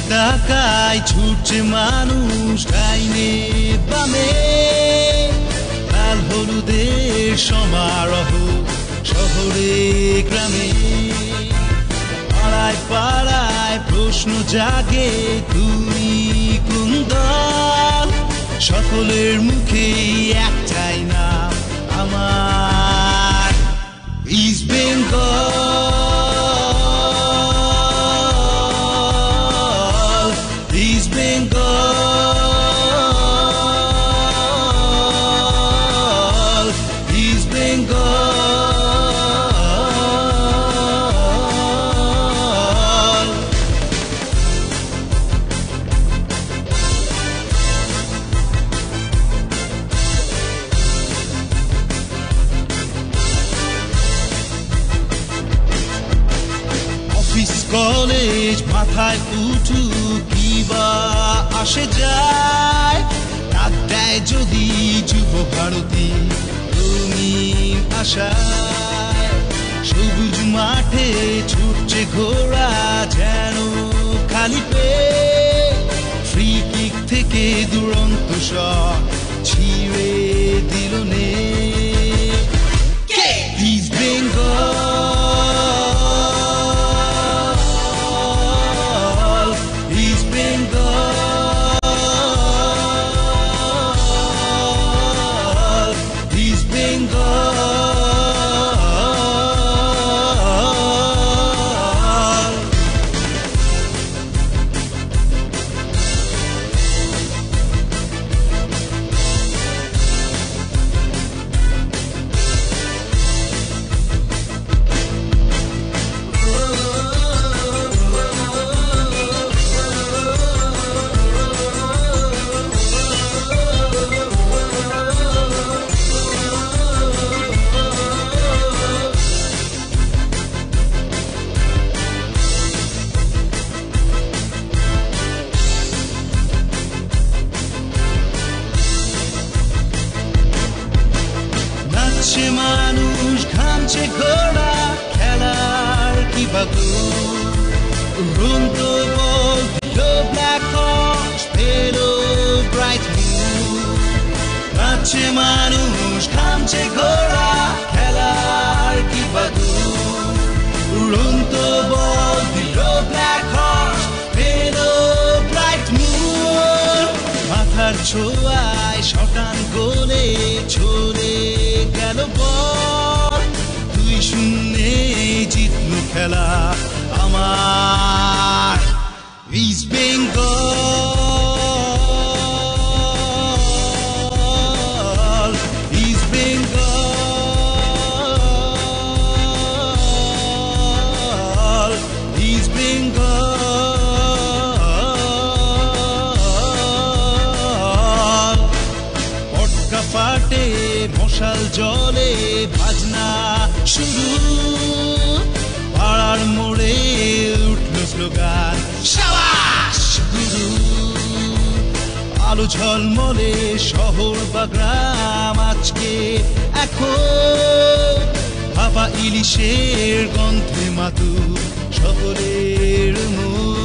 তাকায় ছুটছে মানুষ ডাইনে বামে। লাল হলুদের সমারোহ শহরে, গ্রামে। পাড়ায় পাড়ায় প্রশ্ন জাগে তুই কোন দল? সকলের মুখে একটাই না আমার ইস্ট বেঙ্গল। কলেজ মাথায় উঠু কিবা আসে যায়। ডাক দেয় যদি যুব ভারতী, তুমি আশায়। সবুজ মাঠে ছুটছে ঘোড়া যেন খালি পে। ফ্রি কিক থেকে দুরন্ত শট নাচছে মানুষ ঘামছে ঘোড়া খেলার কি বাগু মানুষ, ঘামছে ঘোড়া খেলার কি বাগু মুন মাথার শটান গোলে ছড়ে গেল বল। তুই শূন্যে জিতলু খেলা। আমার মশাল জলে বাজনা শুরু। পাড়ার মোড়ে উঠল স্লোগান, সাবাস! গুরু আলো ঝলমলে শহর বা গ্রাম, আজকে এখন ভাপা ইলিশের গন্ধে মাতু সকলের মুখ